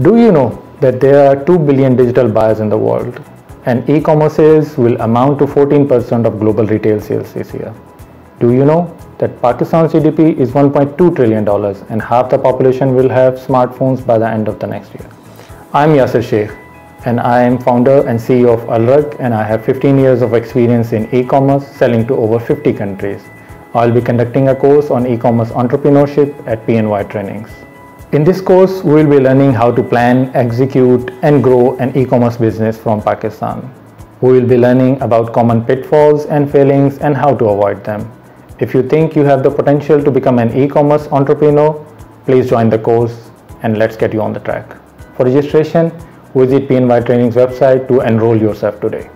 Do you know that there are 2 billion digital buyers in the world and e-commerce sales will amount to 14% of global retail sales this year? Do you know that Pakistan's GDP is 1.2 trillion dollars and half the population will have smartphones by the end of the next year? I'm Yasir Sheikh and I am founder and CEO of Alrag and I have 15 years of experience in e-commerce selling to over 50 countries. I'll be conducting a course on e-commerce entrepreneurship at PNY Trainings. In this course, we will be learning how to plan, execute and grow an e-commerce business from Pakistan. We will be learning about common pitfalls and failings and how to avoid them. If you think you have the potential to become an e-commerce entrepreneur, please join the course and let's get you on the track. For registration, visit PNY Training's website to enroll yourself today.